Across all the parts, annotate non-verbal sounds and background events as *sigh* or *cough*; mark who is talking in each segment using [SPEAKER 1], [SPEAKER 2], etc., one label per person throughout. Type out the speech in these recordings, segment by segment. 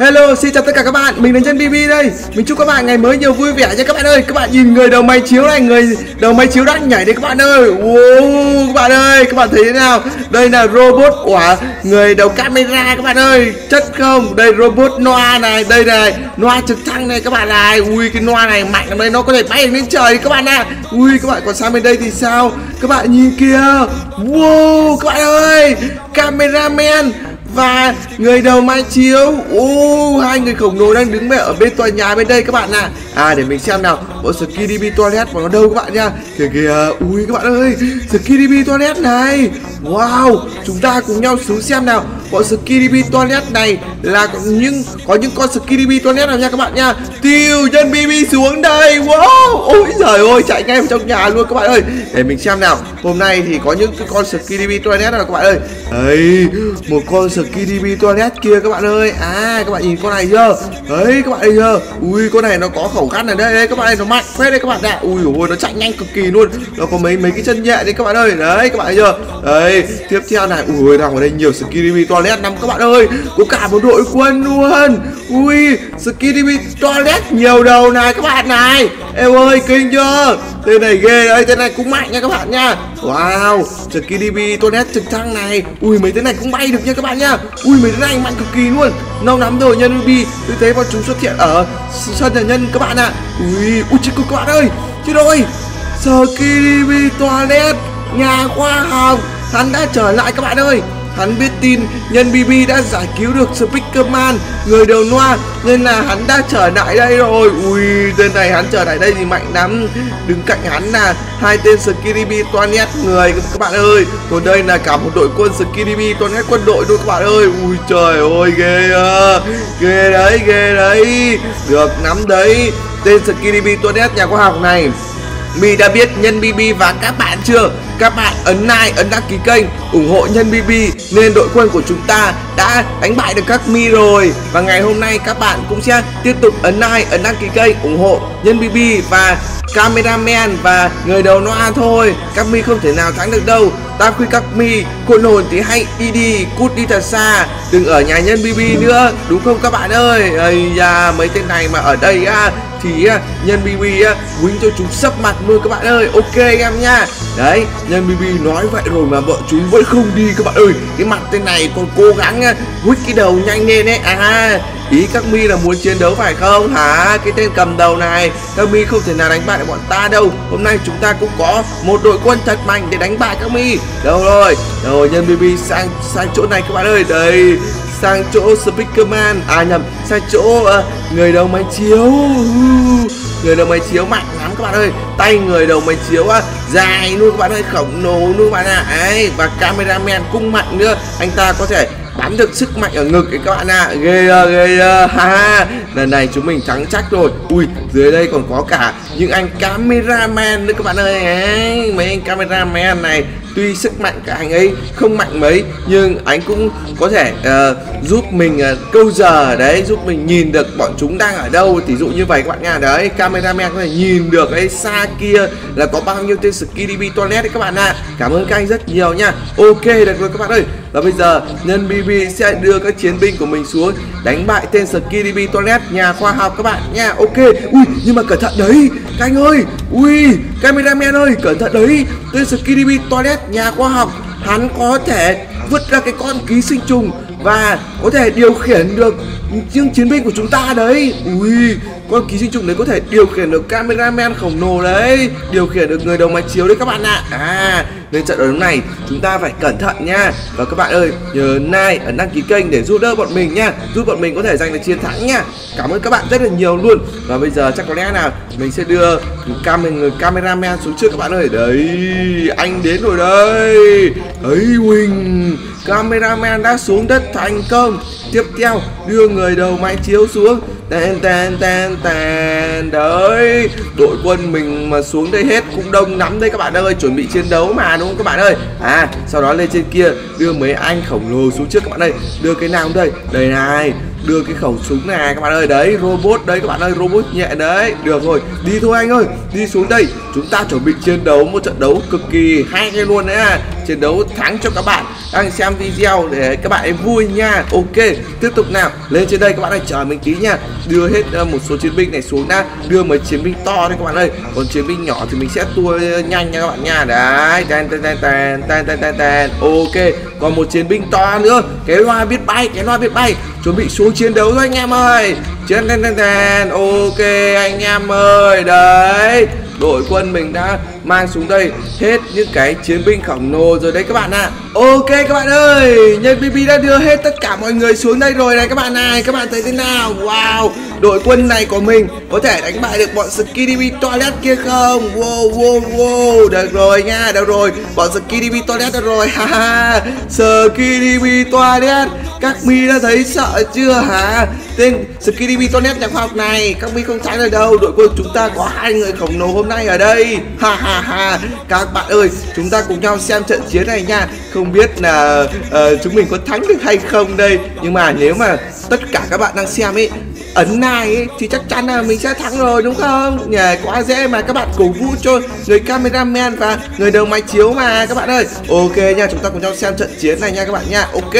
[SPEAKER 1] Hello, xin chào tất cả các bạn, mình là Chân BB đây Mình chúc các bạn ngày mới nhiều vui vẻ nha các bạn ơi Các bạn nhìn người đầu máy chiếu này, người đầu máy chiếu đang nhảy đấy các bạn ơi wow, Các bạn ơi, các bạn thấy thế nào Đây là robot của người đầu camera các bạn ơi Chất không, đây robot Noa này, đây này Noa trực thăng này các bạn này Ui cái Noa này mạnh lắm đây, nó có thể bay lên trời các bạn ạ Ui các bạn còn sang bên đây thì sao Các bạn nhìn kìa Wow, các bạn ơi Cameraman và người đầu mai chiếu. Ô hai người khổng lồ đang đứng ở bên tòa nhà bên đây các bạn ạ. À. à để mình xem nào. Bộ skidb toilet của nó đâu các bạn nha kìa kìa, ui các bạn ơi. Skidb toilet này. Wow, chúng ta cùng nhau xuống xem nào con Skiribi toilet này là những có những con Skiribi toilet nào nha các bạn nha tiêu nhân bb xuống đây wow ôi giời ơi chạy ngay vào trong nhà luôn các bạn ơi để mình xem nào hôm nay thì có những cái con Skiribi toilet nào các bạn ơi ấy một con Skiribi toilet kia các bạn ơi à các bạn nhìn con này chưa đấy các bạn thấy chưa ui con này nó có khẩu cắt này đây, đây các bạn ơi nó mạnh phết đấy các bạn ạ ui ôi nó chạy nhanh cực kỳ luôn nó có mấy mấy cái chân nhẹ đấy các bạn ơi đấy các bạn thấy chưa đấy tiếp theo này ui đang ở đây nhiều Skiribi toilet lắm các bạn ơi. Có cả một đội quân luôn. Ui skidb toilet nhiều đầu này, các bạn này. Em ơi, kinh chưa? Tên này ghê đấy, tên này cũng mạnh nha, các bạn nha. Wow skidb toilet trực thăng này. Ui, mấy tên này cũng bay được nha, các bạn nha. Ui, mấy tên này mạnh cực kỳ luôn. Lâu lắm rồi, nhân ruby tôi thấy bọn chúng xuất hiện ở sân nhà nhân, các bạn ạ. À. ui ui chết các bạn ơi. Chết rồi. Skidb toilet. Nhà khoa học, hắn đã trở lại, các bạn ơi. Hắn biết tin, nhân BB đã giải cứu được Speakerman Người đầu noa, Nên là hắn đã trở lại đây rồi. Ui, tên này hắn trở lại đây thì mạnh lắm. Đứng cạnh hắn là hai tên Skiribi nhét người, các bạn ơi Còn đây là cả một đội quân Skiribi nhét quân đội luôn các bạn ơi. Ui, trời ơi, ghê à. Ghê đấy ghê đấy. Được nắm đấy. Tên Skiribi nhét nhà khoa học này Mi đã biết nhân BB và các bạn chưa? Các bạn ấn like, ấn đăng ký kênh, ủng hộ nhân BB nên đội quân của chúng ta đã đánh bại được các Mi rồi. Và ngày hôm nay các bạn cũng sẽ tiếp tục ấn like, ấn đăng ký kênh, ủng hộ nhân BB và cameraman và người đầu noa thôi. Các Mi không thể nào thắng được đâu. Ta khuyên các Mi khôn hồn thì hãy đi đi, cút đi thật xa, đừng ở nhà nhân BB nữa, đúng không các bạn ơi? Ây da, mấy tên này mà ở đây á thì nhân BB quýnh cho chúng sấp mặt luôn các bạn ơi ok em nha đấy nhân BB nói vậy rồi mà bọn chúng vẫn không đi các bạn ơi. Cái mặt tên này còn cố gắng à, quýt cái đầu nhanh lên đấy à ý các mi là muốn chiến đấu phải không? Hả? Cái tên cầm đầu này các mi không thể nào đánh bại bọn ta đâu. Hôm nay chúng ta cũng có một đội quân thật mạnh để đánh bại các mi. Đâu rồi? Rồi nhân BB sang sang chỗ này các bạn ơi. Đây sang chỗ Speakerman à nhầm sang chỗ uh, người đầu máy chiếu người đầu máy chiếu mạnh lắm các bạn ơi. Tay người đầu máy chiếu á dài luôn các bạn ơi khổng lồ luôn các bạn ạ. À. ấy và cameraman cũng mạnh nữa. Anh ta có thể bắn được sức mạnh ở ngực ấy các bạn ạ. À. ghê à, ghê uh, ha lần này chúng mình thắng chắc rồi. Ui dưới đây còn có cả những anh cameraman nữa các bạn ơi. Ấy, mấy anh cameraman này tuy sức mạnh của anh ấy không mạnh mấy nhưng anh cũng có thể uh, giúp mình uh, câu giờ đấy giúp mình nhìn được bọn chúng đang ở đâu. Ví dụ như vậy các bạn nha. Đấy cameraman có thể nhìn được ấy xa kia là có bao nhiêu tên skidb toilet đấy các bạn ạ. À. cảm ơn các anh rất nhiều nha. Ok được rồi các bạn ơi và bây giờ, nhân bb sẽ đưa các chiến binh của mình xuống, đánh bại tên skidb toilet nhà khoa học các bạn nha. Ok, ui, nhưng mà cẩn thận đấy. Các anh ơi, ui, cameraman ơi, cẩn thận đấy. Tên skidb toilet nhà khoa học, hắn có thể vứt ra cái con ký sinh trùng và có thể điều khiển được những chiến binh của chúng ta đấy. Ui, con ký sinh trùng đấy có thể điều khiển được cameraman khổng lồ đấy, điều khiển được người đầu máy chiếu đấy các bạn ạ. À. à nên trận đấu này chúng ta phải cẩn thận nha. Và các bạn ơi, nhớ like ấn đăng ký kênh để giúp đỡ bọn mình nha. Giúp bọn mình có thể giành được chiến thắng nha. Cảm ơn các bạn rất là nhiều luôn. Và bây giờ chắc có lẽ nào mình sẽ đưa cam người cameraman xuống trước các bạn ơi. Đấy, anh đến rồi đây ấy huỳnh. Cameraman đã xuống đất thành công tiếp theo, đưa người đầu máy chiếu xuống. Tan tan tan tan. Đấy, đội quân mình mà xuống đây hết cũng đông lắm đây các bạn ơi. Chuẩn bị chiến đấu mà, đúng không các bạn ơi? À sau đó lên trên kia, đưa mấy anh khổng lồ xuống trước các bạn ơi. Đưa cái nào đây. Đây này đưa cái khẩu súng này, các bạn ơi, đấy, robot đây các bạn ơi, robot nhẹ đấy. Được rồi, đi thôi anh ơi, đi xuống đây. Chúng ta chuẩn bị chiến đấu, một trận đấu cực kỳ hay luôn đấy à. Chiến đấu thắng cho các bạn. Đang xem video để các bạn vui nha. Ok, tiếp tục nào. Lên trên đây các bạn ơi, chờ mình tí nha. Đưa hết ờ, một số chiến binh này xuống đã. Đưa mấy chiến binh to đấy các bạn ơi. Còn chiến binh nhỏ thì mình sẽ tua nhanh nha các bạn nha. Đấy tan tan tan tan tan tan tan ok, còn một chiến binh to nữa. Cái loa biết bay, cái loa biết bay chuẩn bị xuống chiến đấu thôi anh em ơi. Chiến ten ten ten ok, anh em ơi. Đấy, đội quân mình đã mang xuống đây hết những cái chiến binh khổng lồ rồi đấy các bạn ạ. À. ok, các bạn ơi. Nhân bb đã đưa hết tất cả mọi người xuống đây rồi này các bạn này. Các bạn thấy thế nào? Wow đội quân này của mình có thể đánh bại được bọn skidb toilet kia không? Wow wow wow. Được rồi nha được rồi. Bọn skidb toilet được rồi. *laughs* Ha ha skidb toilet. Các mi đã thấy sợ chưa hả? Tên skidb toilet nhà khoa học này các mi không tránh được đâu. Đội quân chúng ta có hai người khổng lồ hôm nay ở đây. Ha ha ha. Các bạn ơi chúng ta cùng nhau xem trận chiến này nha. Không biết là uh, chúng mình có thắng được hay không đây. Nhưng mà nếu mà tất cả các bạn đang xem ấy ấn này ấy, thì chắc chắn là mình sẽ thắng rồi đúng không? Nhờ quá dễ mà các bạn cổ vũ cho người cameraman và người đầu máy chiếu mà các bạn ơi. Ok nha chúng ta cùng nhau xem trận chiến này nha các bạn nha. Ok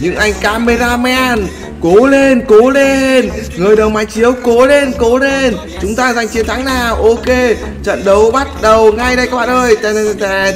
[SPEAKER 1] những anh cameraman cố lên cố lên. Người đầu máy chiếu, cố lên cố lên. Chúng ta giành chiến thắng nào? Ok. Trận đấu bắt đầu ngay đây các bạn ơi.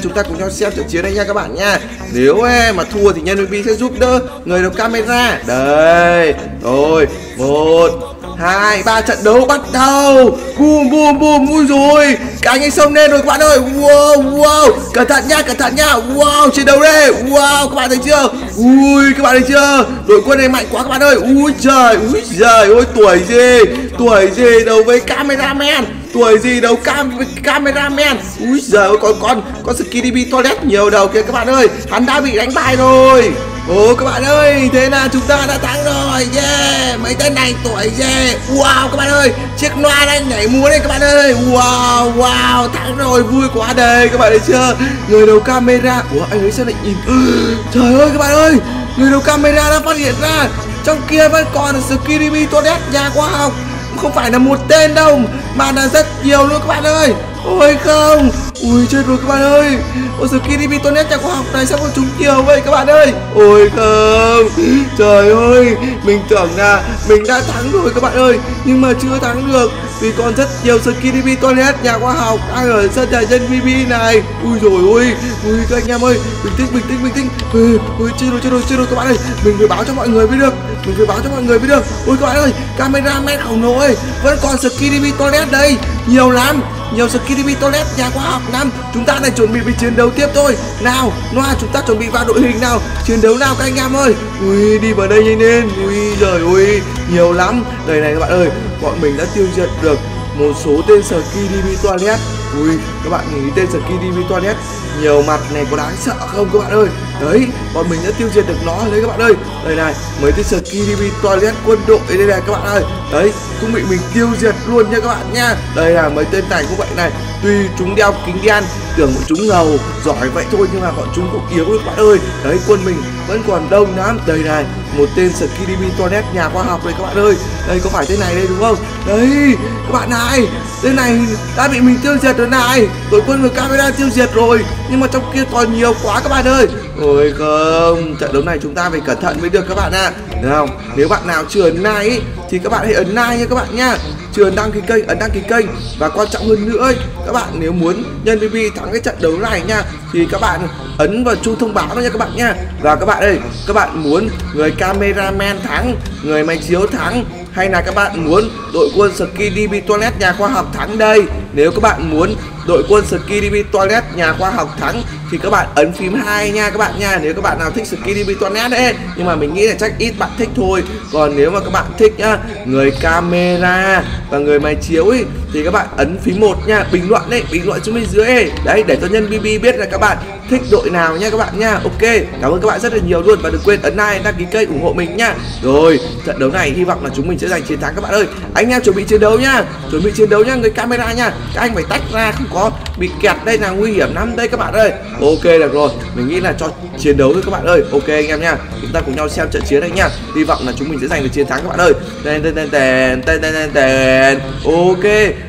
[SPEAKER 1] Chúng ta cùng nhau xem trận chiến đây nha các bạn nha. Nếu em mà thua thì nhân viên sẽ giúp đỡ người đầu camera. Đây. Rồi. Một hai ba trận đấu bắt đầu. Bùm bùm bùm ui rồi. Cả anh ấy xông lên rồi các bạn ơi. Wow wow. Cẩn thận nha cẩn thận nha wow chiến đấu đây. Wow các bạn thấy chưa? Ui các bạn thấy chưa? Đội quân này mạnh quá các bạn ơi. Ui trời ui trời ôi tuổi gì? Tuổi gì đấu với cameraman? Tuổi gì đâu cam cameraman? Ui giời ơi còn con con skidb toilet nhiều đầu kìa các bạn ơi. Hắn đã bị đánh bại rồi. Ồ các bạn ơi, thế là chúng ta đã thắng rồi, yeah Mấy tên này tuổi yeah Wow các bạn ơi, chiếc loa đang nhảy múa đây các bạn ơi. Wow, wow, thắng rồi, vui quá đây Các bạn thấy chưa, người đầu camera Ủa anh ấy sao lại nhìn? Ừ, trời ơi các bạn ơi, người đầu camera đã phát hiện ra Trong kia vẫn còn Skidby Toilet nhà khoa học. Không phải là một tên đâu Mà là rất nhiều luôn các bạn ơi. Ôi không Ui chết rồi các bạn ơi. Ôi giờ KDB Toilet nhà khoa học này sao có trúng nhiều vậy các bạn ơi? Ôi không. Trời ơi Mình tưởng là mình đã thắng rồi các bạn ơi. Nhưng mà chưa thắng được Vì còn rất nhiều KDB Toilet nhà khoa học Đang ở sân nhà dân BB này. Ui rồi ôi. Ui các anh em ơi. Bình tĩnh bình tĩnh bình tĩnh. Ui, ui chết rồi chết rồi chết rồi các bạn ơi. Mình phải báo cho mọi người biết được. Mình phải báo cho mọi người biết được. Ôi các bạn ơi Camera men khổng lồ ơi Vẫn còn KDB Toilet đây. Nhiều lắm. Nhiều skidb toilet nhà khoa học năm, chúng ta lại chuẩn bị với chiến đấu tiếp thôi. Nào loa chúng ta chuẩn bị vào đội hình nào? Chiến đấu nào các anh em ơi? Ui, đi vào đây nhanh lên. Ui trời ui nhiều lắm. Đây này các bạn ơi, bọn mình đã tiêu diệt được một số tên sở kdb toilet ui, các bạn nhìn tên sở kdb toilet nhiều mặt này có đáng sợ không các bạn ơi? Đấy, bọn mình đã tiêu diệt được nó đấy các bạn ơi. Đây này, mấy tên sở kdb toilet quân đội đây này các bạn ơi. Đấy, cũng bị mình tiêu diệt luôn nha các bạn nha. Đây là mấy tên này cũng vậy này tuy chúng đeo kính đen, tưởng bọn chúng ngầu, giỏi vậy thôi nhưng mà bọn chúng cũng yếu các bạn ơi. Đấy, quân mình vẫn còn đông lắm. Đây này, một tên skidimi toilet nhà khoa học này các bạn ơi. Đây, có phải tên này đây, đúng không? Đấy, các bạn này, tên này đã bị mình tiêu diệt rồi này. Đội quân người camera tiêu diệt rồi, nhưng mà trong kia còn nhiều quá các bạn ơi. Ôi không, trận đấu này chúng ta phải cẩn thận mới được các bạn ạ. À. Được không nếu bạn nào chưa ấn like thì các bạn hãy ấn like nha các bạn nha chưa ấn đăng ký kênh ấn đăng ký kênh. Và quan trọng hơn nữa ấy, các bạn nếu muốn nhân BB thắng cái trận đấu này nha thì các bạn ấn vào chuông thông báo đó nha các bạn nha. Và các bạn ơi các bạn muốn người cameraman thắng người máy chiếu thắng hay là các bạn muốn đội quân Skidb Toilet nhà khoa học thắng đây nếu các bạn muốn đội quân Skidb Toilet nhà khoa học thắng thì các bạn ấn phím 2 nha các bạn nha nếu các bạn nào thích Skidb Toilet đấy nhưng mà mình nghĩ là chắc ít bạn thích thôi còn nếu mà các bạn thích nhá người camera và người máy chiếu ấy thì các bạn ấn phím 1 nha bình luận đấy bình luận xuống bên dưới ấy. đấy để cho nhân BB biết là các bạn thích đội nào nha các bạn nha ok cảm ơn các bạn rất là nhiều luôn và đừng quên ấn like đăng ký kênh ủng hộ mình nha rồi trận đấu này hy vọng là chúng mình sẽ giành chiến thắng các bạn ơi. Anh em chuẩn bị chiến đấu nhá, chuẩn bị chiến đấu nhá, người camera nha các anh phải tách ra, không có bị kẹt đây là nguy hiểm lắm đây các bạn ơi. Ok, được rồi. Mình nghĩ là cho chiến đấu thôi các bạn ơi. Ok anh em nha chúng ta cùng nhau xem trận chiến này nha hy vọng là chúng mình sẽ giành được chiến thắng các bạn ơi. Tên tên tên tên tên tên tên. Ok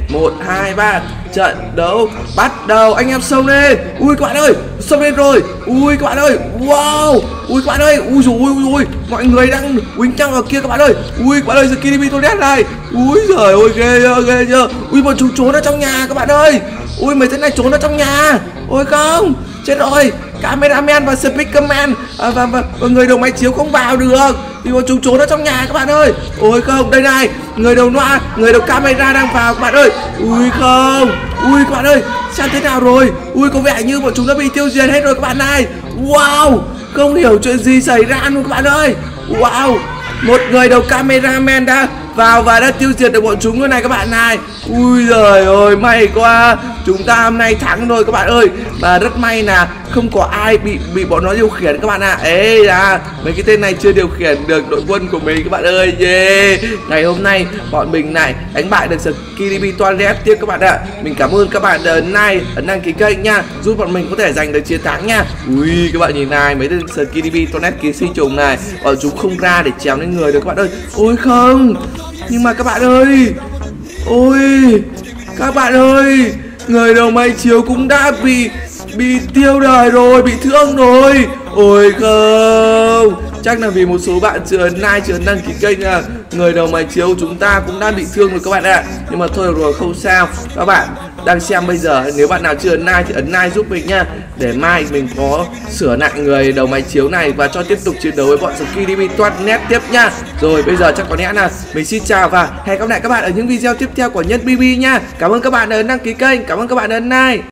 [SPEAKER 1] một hai ba. Trận đấu bắt đầu. Anh em xông lên ui các bạn ơi. Xông lên rồi. Ui các bạn ơi. Wow. Ui các bạn ơi. Ui rồi ui ui mọi người đang quýnh nhau ở kia các bạn ơi. Ui các bạn ơi skinny toilet này. Ui giời ơi ghê chưa ghê chưa ui bọn chúng trốn ở trong nhà các bạn ơi. Ui mấy thế này trốn ở trong nhà. Ôi không. Chết rồi. Cameraman và speakerman. À, và, và, và người đầu máy chiếu không vào được. Vì bọn chúng trốn ở trong nhà các bạn ơi. Ôi không. Đây này người đầu loa, người đầu camera đang vào. Các bạn ơi, ui không, ui các bạn ơi, xem thế nào rồi? Ui, có vẻ như bọn chúng đã bị tiêu diệt hết rồi các bạn này wow, không hiểu chuyện gì xảy ra luôn các bạn ơi. Wow, một người đầu cameraman đã vào và đã tiêu diệt được bọn chúng rồi này các bạn này. Ui giời ơi, may quá. Chúng ta hôm nay thắng rồi các bạn ơi. Và rất may là không có ai bị bị bọn nó điều khiển các bạn ạ. À. ê à mấy cái tên này chưa điều khiển được đội quân của mình các bạn ơi. Yeah. Ngày hôm nay bọn mình này đánh bại được Skiribi Toilet tiếp các bạn ạ. À. mình cảm ơn các bạn đã ấn like ấn đăng ký kênh nha, giúp bọn mình có thể giành được chiến thắng nha. Ui, các bạn nhìn này, mấy tên Skiribi Toilet ký sinh trùng này. Bọn chúng không ra để chém lên người được các bạn ơi. Ôi không nhưng mà các bạn ơi, ôi, các bạn ơi, người đầu máy chiếu cũng đã bị bị tiêu đời rồi, bị thương rồi. Ôi không, chắc là vì một số bạn chưa ấn like, chưa ấn đăng ký kênh à. Người đầu máy chiếu chúng ta cũng đã bị thương rồi các bạn ạ. Nhưng mà thôi rồi, không sao. Các bạn đang xem bây giờ, nếu bạn nào chưa ấn like thì ấn like giúp mình nha để mai mình có sửa lại người đầu máy chiếu này và cho tiếp tục chiến đấu với bọn Skidb toát nét tiếp nha rồi, bây giờ chắc có lẽ là mình xin chào và hẹn gặp lại các bạn ở những video tiếp theo của nhân bb nha cảm ơn các bạn đã ấn đăng ký kênh. Cảm ơn các bạn đã ấn like.